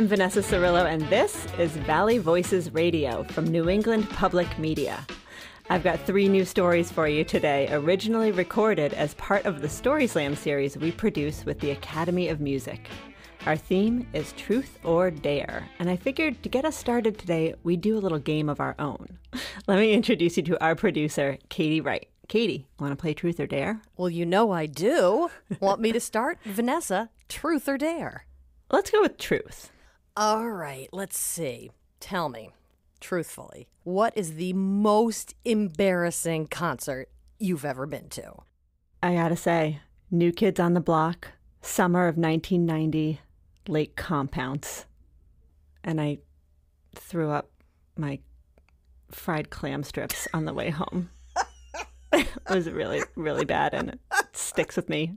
I'm Vanessa Cirillo, and this is Valley Voices Radio from New England Public Media. I've got three new stories for you today, originally recorded as part of the Story Slam series we produce with the Academy of Music. Our theme is Truth or Dare, and I figured to get us started today, we'd do a little game of our own. Let me introduce you to our producer, Katie Wright. Katie, want to play Truth or Dare? Well, you know I do. Want me to start? Vanessa, Truth or Dare? Let's go with Truth. All right, let's see. Tell me, truthfully, what is the most embarrassing concert you've ever been to? I gotta say, New Kids on the Block, summer of 1990, Lake Compounce. And I threw up my fried clam strips on the way home. it was really, really bad and it sticks with me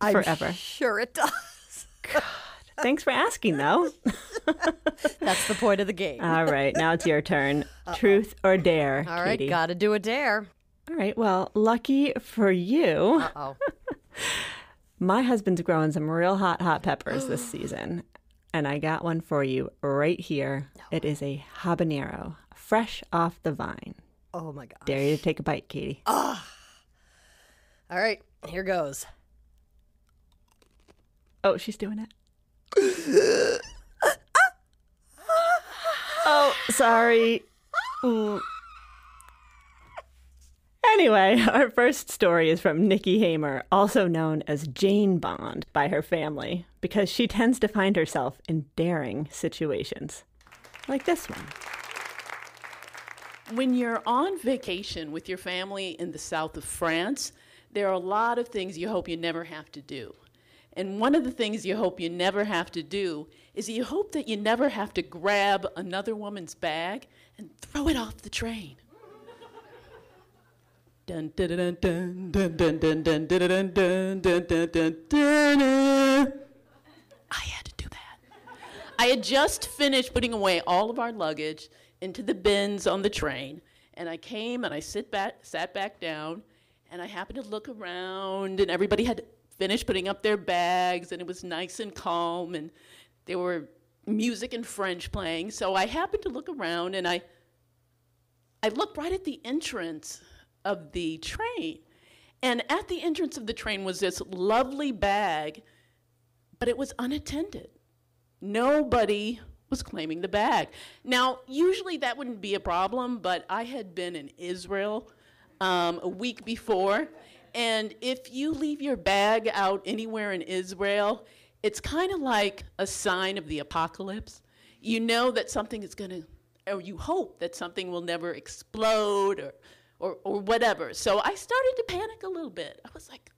forever. I'm sure it does. Thanks for asking, though. That's the point of the game. All right, now it's your turn. Truth or dare? All right, Katie? gotta do a dare. All right, well, lucky for you, Uh oh. my husband's growing some real hot hot peppers this season, and I got one for you right here. It is a habanero, fresh off the vine. Oh my god. Dare you to take a bite, Katie? All right, here goes. Oh, she's doing it. Oh, sorry. Ooh. Anyway, our first story is from Nikki Hamer, also known as Jane Bond by her family, because she tends to find herself in daring situations. Like this one. When you're on vacation with your family in the south of France, there are a lot of things you hope you never have to do. And one of the things you hope you never have to do is you hope that you never have to grab another woman's bag and throw it off the train. Dun, dun, dun, dun, dun, dun, dun, dun, dun, dun, dun, dun, dun. I had to do that. I had just finished putting away all of our luggage into the bins on the train, and I came and I sit back, sat back down, and I happened to look around, and everybody had finished putting up their bags, and it was nice and calm, and there were music and French playing. So I happened to look around, and I, I looked right at the entrance of the train, and at the entrance of the train was this lovely bag, but it was unattended. Nobody was claiming the bag. Now, usually that wouldn't be a problem, but I had been in Israel um, a week before, and if you leave your bag out anywhere in Israel, it's kind of like a sign of the apocalypse. You know that something is going to, or you hope that something will never explode or, or, or whatever. So I started to panic a little bit. I was like,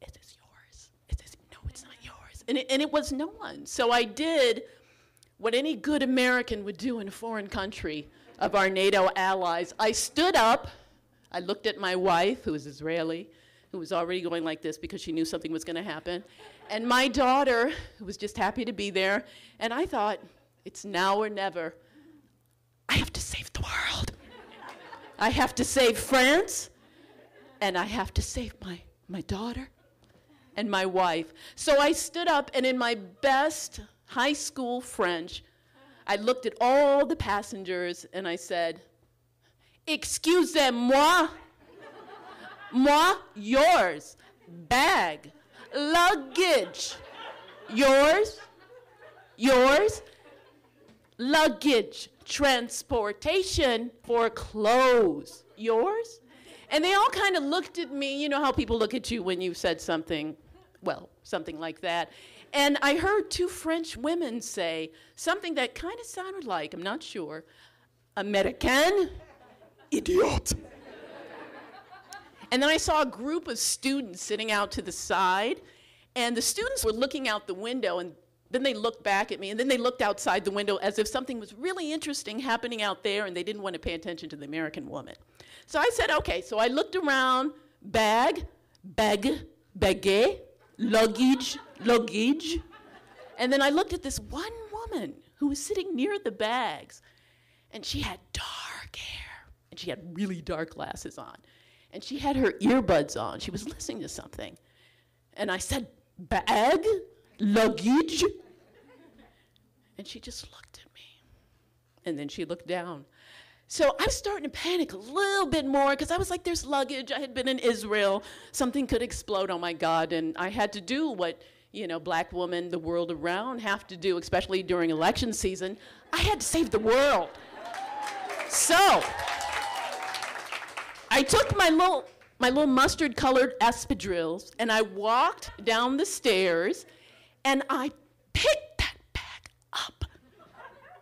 is this yours? Is this, no, it's not yours. And it, and it was no one. So I did what any good American would do in a foreign country of our NATO allies. I stood up, I looked at my wife, who was Israeli, who was already going like this because she knew something was going to happen, and my daughter, who was just happy to be there, and I thought, it's now or never. I have to save the world. I have to save France, and I have to save my, my daughter and my wife. So I stood up, and in my best high school French, I looked at all the passengers and I said, Excusez-moi, moi, yours, bag, luggage, yours, yours, luggage, transportation for clothes, yours. And they all kind of looked at me. You know how people look at you when you said something, well, something like that. And I heard two French women say something that kind of sounded like, I'm not sure, American idiot. And then I saw a group of students sitting out to the side, and the students were looking out the window, and then they looked back at me, and then they looked outside the window as if something was really interesting happening out there, and they didn't want to pay attention to the American woman. So I said, okay. So I looked around, bag, bag, baguette, luggage, luggage. And then I looked at this one woman who was sitting near the bags, and she had dark hair, and she had really dark glasses on, and she had her earbuds on. She was listening to something. And I said, Bag? Luggage? And she just looked at me. And then she looked down. So I was starting to panic a little bit more because I was like, there's luggage. I had been in Israel. Something could explode. Oh my God. And I had to do what, you know, black women the world around have to do, especially during election season. I had to save the world. So I took my little, my little mustard colored espadrilles and I walked down the stairs and I picked that bag up.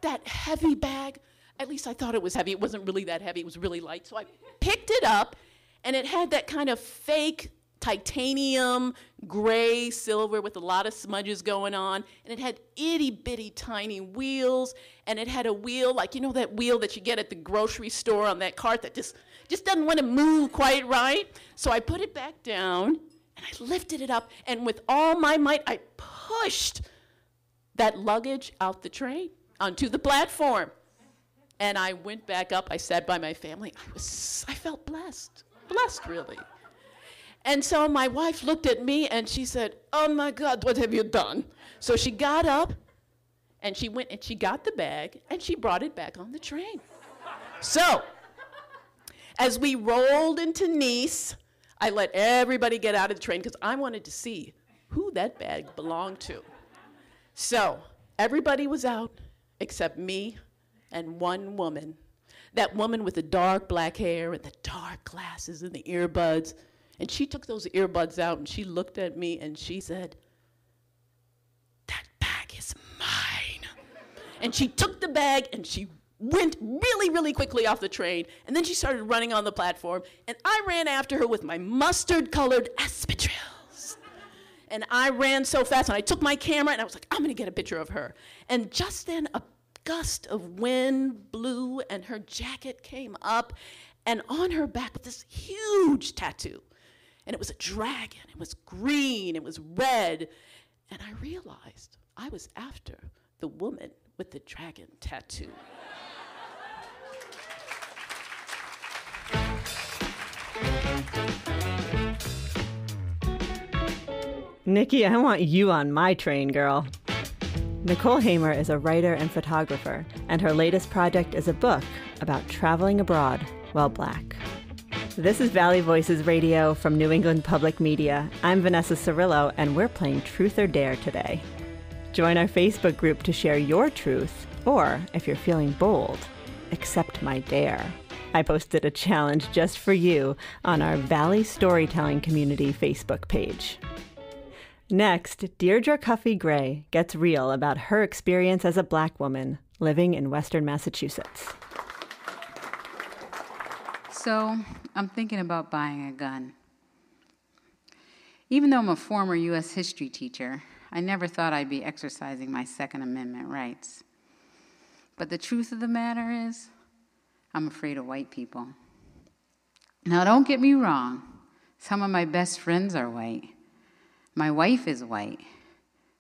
That heavy bag at least I thought it was heavy. It wasn't really that heavy, it was really light. So I picked it up, and it had that kind of fake titanium, gray, silver with a lot of smudges going on. And it had itty bitty tiny wheels. And it had a wheel, like, you know, that wheel that you get at the grocery store on that cart that just, just doesn't want to move quite right. So I put it back down and I lifted it up. And with all my might, I pushed that luggage out the train onto the platform. And I went back up. I sat by my family. I was, I felt blessed, blessed really. And so my wife looked at me and she said, "Oh my God, what have you done?" So she got up, and she went and she got the bag and she brought it back on the train. so, as we rolled into Nice, I let everybody get out of the train because I wanted to see who that bag belonged to. So everybody was out except me and one woman. That woman with the dark black hair and the dark glasses and the earbuds. And she took those earbuds out and she looked at me and she said, That bag is mine. and she took the bag and she went really, really quickly off the train. And then she started running on the platform. And I ran after her with my mustard colored espadrilles. And I ran so fast and I took my camera and I was like, I'm gonna get a picture of her. And just then, a gust of wind blew and her jacket came up and on her back was this huge tattoo. And it was a dragon. It was green. It was red. And I realized I was after the woman with the dragon tattoo. Nikki, I want you on my train, girl. Nicole Hamer is a writer and photographer, and her latest project is a book about traveling abroad while black. This is Valley Voices Radio from New England Public Media. I'm Vanessa Cirillo, and we're playing Truth or Dare today. Join our Facebook group to share your truth, or if you're feeling bold, accept my dare. I posted a challenge just for you on our Valley Storytelling Community Facebook page. Next, Deirdre Cuffey Grey gets real about her experience as a black woman living in Western Massachusetts. So, I'm thinking about buying a gun. Even though I'm a former U.S. history teacher, I never thought I'd be exercising my Second Amendment rights. But the truth of the matter is, I'm afraid of white people. Now, don't get me wrong, some of my best friends are white. My wife is white,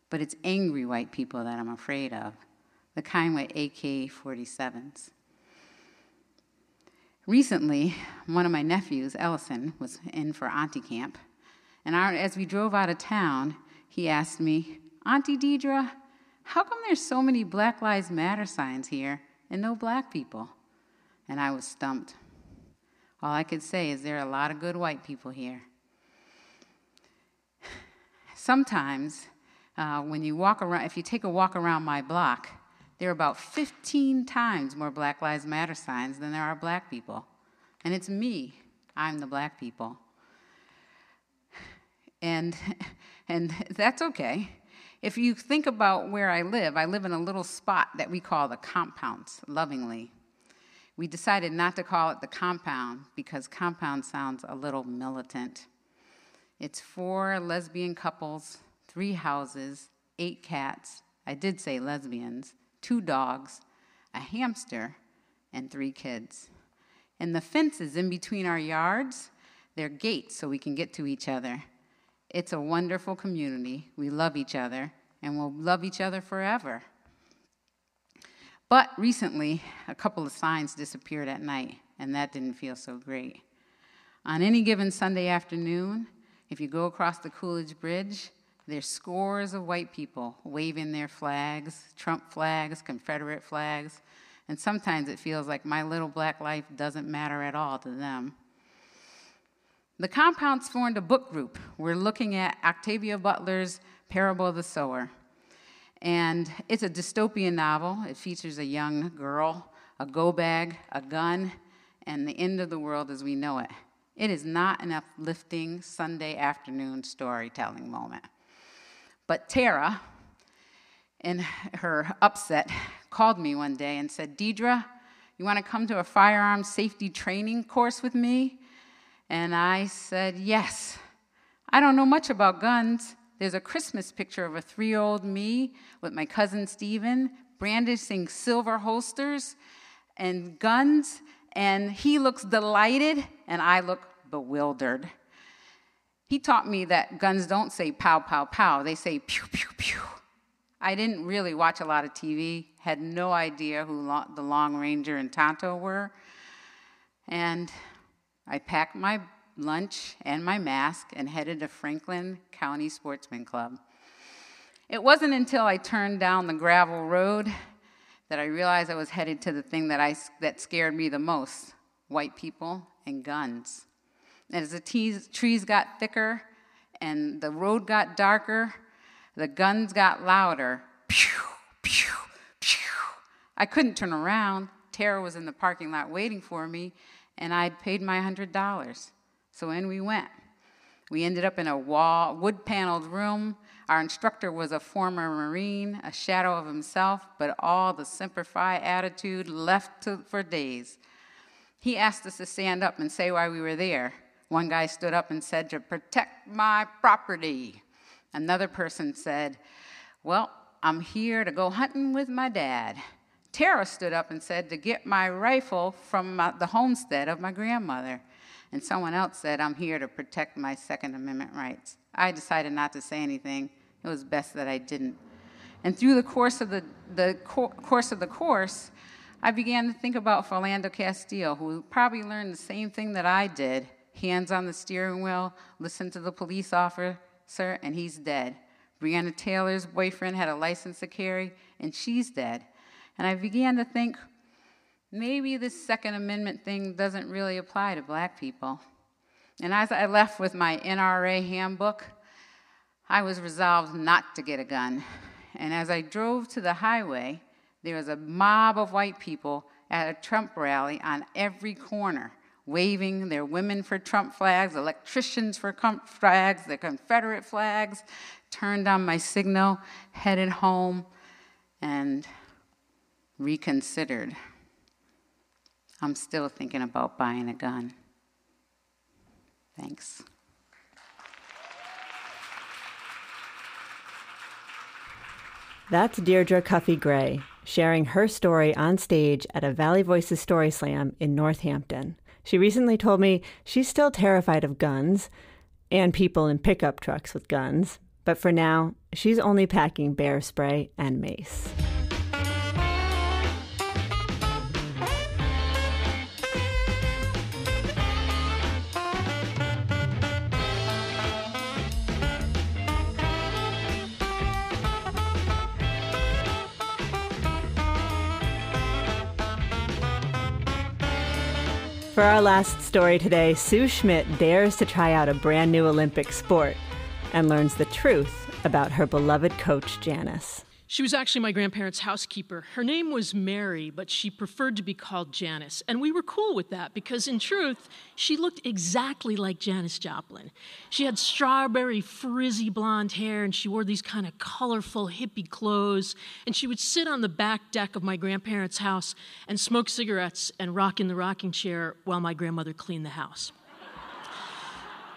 but it's angry white people that I'm afraid of, the kind with AK 47s. Recently, one of my nephews, Ellison, was in for Auntie Camp, and our, as we drove out of town, he asked me, Auntie Deidre, how come there's so many Black Lives Matter signs here and no black people? And I was stumped. All I could say is there are a lot of good white people here sometimes uh, when you walk around, if you take a walk around my block, there are about 15 times more Black Lives Matter signs than there are black people. And it's me, I'm the black people. And, and that's okay. If you think about where I live, I live in a little spot that we call the compounds, lovingly. We decided not to call it the compound because compound sounds a little militant. It's four lesbian couples, three houses, eight cats. I did say lesbians, two dogs, a hamster, and three kids. And the fences in between our yards, they're gates so we can get to each other. It's a wonderful community. We love each other, and we'll love each other forever. But recently, a couple of signs disappeared at night, and that didn't feel so great. On any given Sunday afternoon, if you go across the Coolidge Bridge, there's scores of white people waving their flags, Trump flags, Confederate flags, and sometimes it feels like my little black life doesn't matter at all to them. The compounds formed a book group. We're looking at Octavia Butler's Parable of the Sower. And it's a dystopian novel. It features a young girl, a go bag, a gun, and the end of the world as we know it. It is not an uplifting Sunday afternoon storytelling moment. But Tara, in her upset, called me one day and said, Deidre, you want to come to a firearms safety training course with me? And I said, Yes. I don't know much about guns. There's a Christmas picture of a three year old me with my cousin Stephen brandishing silver holsters and guns, and he looks delighted, and I look bewildered. He taught me that guns don't say pow, pow, pow, they say pew, pew, pew. I didn't really watch a lot of TV, had no idea who the Lone Ranger and Tonto were. And I packed my lunch and my mask and headed to Franklin County Sportsman Club. It wasn't until I turned down the gravel road that I realized I was headed to the thing that, I, that scared me the most white people and guns. And as the teas, trees got thicker and the road got darker, the guns got louder. Pew, pew, pew. I couldn't turn around. Tara was in the parking lot waiting for me, and I'd paid my $100. So in we went. We ended up in a wall, wood paneled room. Our instructor was a former Marine, a shadow of himself, but all the Semper Fi attitude left to, for days. He asked us to stand up and say why we were there. One guy stood up and said, To protect my property. Another person said, Well, I'm here to go hunting with my dad. Tara stood up and said, To get my rifle from my, the homestead of my grandmother. And someone else said, I'm here to protect my Second Amendment rights. I decided not to say anything. It was best that I didn't. And through the course of the, the co- course of the course, I began to think about Philando Castile, who probably learned the same thing that I did hands on the steering wheel, listen to the police officer, and he's dead. Breonna Taylor's boyfriend had a license to carry, and she's dead. And I began to think maybe this Second Amendment thing doesn't really apply to black people. And as I left with my NRA handbook, I was resolved not to get a gun. And as I drove to the highway, there was a mob of white people at a Trump rally on every corner waving their women for Trump flags, electricians for Trump flags, the Confederate flags, turned on my signal, headed home, and reconsidered. I'm still thinking about buying a gun. Thanks. That's Deirdre Cuffey Grey sharing her story on stage at a Valley Voices Story Slam in Northampton. She recently told me she's still terrified of guns and people in pickup trucks with guns, but for now, she's only packing bear spray and mace. For our last story today, Sue Schmidt dares to try out a brand new Olympic sport and learns the truth about her beloved coach, Janice. She was actually my grandparents' housekeeper. Her name was Mary, but she preferred to be called Janice. And we were cool with that because, in truth, she looked exactly like Janis Joplin. She had strawberry, frizzy blonde hair, and she wore these kind of colorful hippie clothes. And she would sit on the back deck of my grandparents' house and smoke cigarettes and rock in the rocking chair while my grandmother cleaned the house.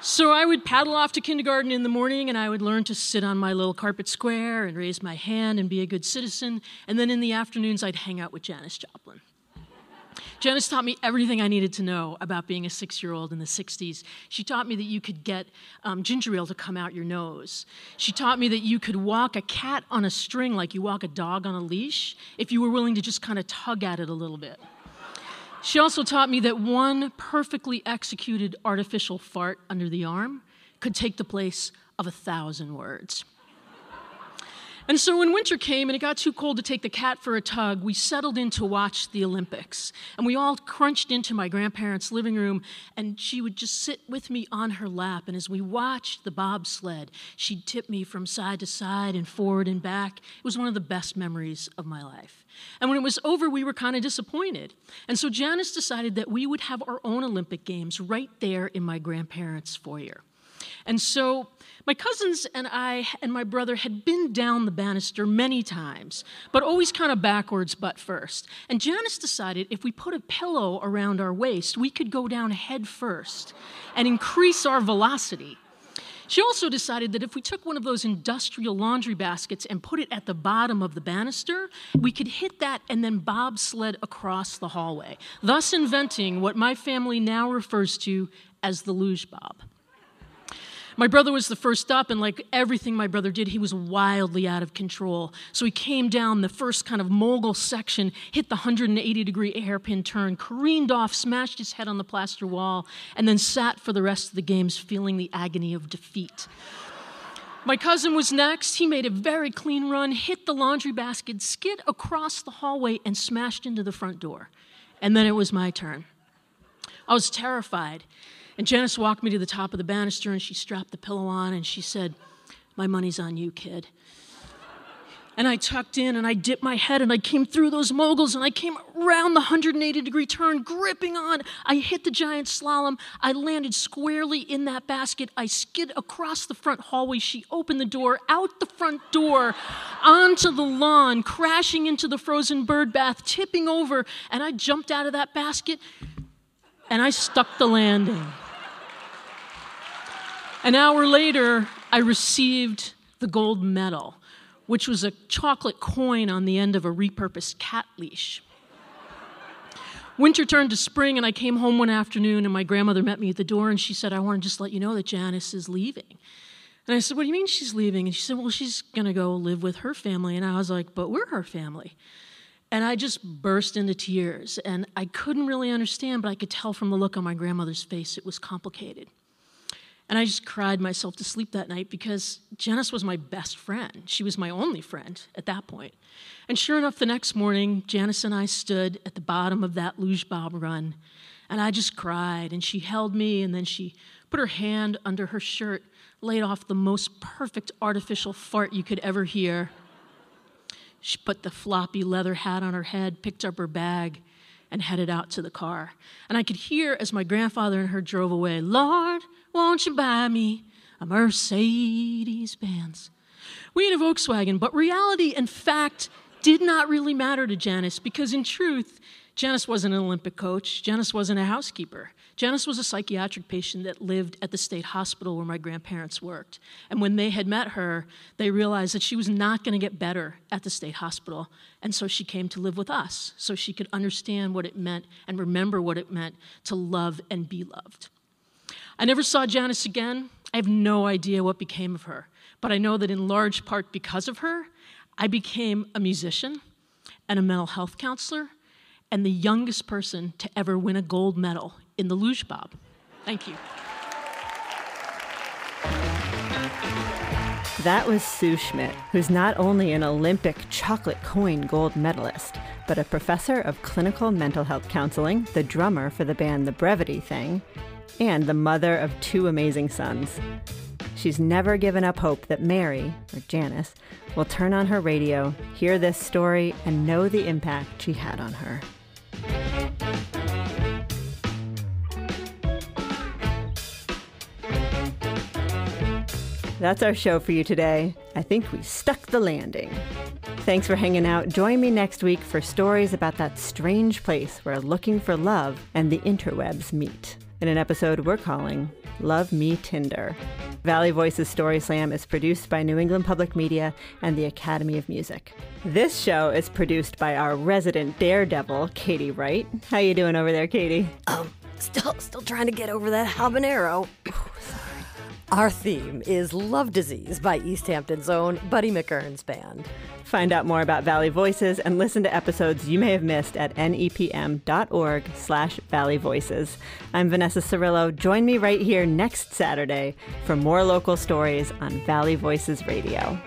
So I would paddle off to kindergarten in the morning and I would learn to sit on my little carpet square and raise my hand and be a good citizen. And then in the afternoons, I'd hang out with Janis Joplin. Janis taught me everything I needed to know about being a six year old in the 60s. She taught me that you could get um, ginger ale to come out your nose. She taught me that you could walk a cat on a string like you walk a dog on a leash if you were willing to just kind of tug at it a little bit. She also taught me that one perfectly executed artificial fart under the arm could take the place of a thousand words. And so when winter came and it got too cold to take the cat for a tug, we settled in to watch the Olympics. And we all crunched into my grandparents' living room, and she would just sit with me on her lap. And as we watched the bobsled, she'd tip me from side to side and forward and back. It was one of the best memories of my life. And when it was over, we were kind of disappointed. And so Janice decided that we would have our own Olympic Games right there in my grandparents' foyer. And so my cousins and I and my brother had been down the banister many times, but always kind of backwards butt first. And Janice decided if we put a pillow around our waist, we could go down head first and increase our velocity. She also decided that if we took one of those industrial laundry baskets and put it at the bottom of the banister, we could hit that and then bobsled across the hallway, thus inventing what my family now refers to as the luge bob. My brother was the first up, and like everything my brother did, he was wildly out of control. So he came down the first kind of mogul section, hit the 180 degree hairpin turn, careened off, smashed his head on the plaster wall, and then sat for the rest of the games feeling the agony of defeat. My cousin was next. He made a very clean run, hit the laundry basket, skid across the hallway, and smashed into the front door. And then it was my turn. I was terrified. And Janice walked me to the top of the banister and she strapped the pillow on and she said, My money's on you, kid. And I tucked in and I dipped my head and I came through those moguls and I came around the 180 degree turn, gripping on. I hit the giant slalom. I landed squarely in that basket. I skid across the front hallway. She opened the door, out the front door, onto the lawn, crashing into the frozen bird bath, tipping over. And I jumped out of that basket and I stuck the landing. An hour later, I received the gold medal, which was a chocolate coin on the end of a repurposed cat leash. Winter turned to spring, and I came home one afternoon, and my grandmother met me at the door, and she said, I want to just let you know that Janice is leaving. And I said, What do you mean she's leaving? And she said, Well, she's going to go live with her family. And I was like, But we're her family. And I just burst into tears. And I couldn't really understand, but I could tell from the look on my grandmother's face it was complicated. And I just cried myself to sleep that night because Janice was my best friend. She was my only friend at that point. And sure enough, the next morning, Janice and I stood at the bottom of that luge bob run, and I just cried. And she held me, and then she put her hand under her shirt, laid off the most perfect artificial fart you could ever hear. She put the floppy leather hat on her head, picked up her bag, and headed out to the car. And I could hear as my grandfather and her drove away, Lord, won't you buy me a Mercedes Benz? We had a Volkswagen, but reality and fact did not really matter to Janice because, in truth, Janice wasn't an Olympic coach. Janice wasn't a housekeeper. Janice was a psychiatric patient that lived at the state hospital where my grandparents worked. And when they had met her, they realized that she was not going to get better at the state hospital. And so she came to live with us so she could understand what it meant and remember what it meant to love and be loved. I never saw Janice again. I have no idea what became of her. But I know that in large part because of her, I became a musician and a mental health counselor and the youngest person to ever win a gold medal in the luge bob. Thank you. That was Sue Schmidt, who's not only an Olympic chocolate coin gold medalist, but a professor of clinical mental health counseling, the drummer for the band The Brevity Thing, and the mother of two amazing sons. She's never given up hope that Mary, or Janice, will turn on her radio, hear this story, and know the impact she had on her. That's our show for you today. I think we stuck the landing. Thanks for hanging out. Join me next week for stories about that strange place where looking for love and the interwebs meet in an episode we're calling Love Me Tinder. Valley Voices Story Slam is produced by New England Public Media and the Academy of Music. This show is produced by our resident daredevil, Katie Wright. How you doing over there, Katie? Um, still, still trying to get over that habanero. Our theme is Love Disease by East Hampton's own Buddy McEarns Band. Find out more about Valley Voices and listen to episodes you may have missed at nepm.org slash Valley Voices. I'm Vanessa Cirillo. Join me right here next Saturday for more local stories on Valley Voices Radio.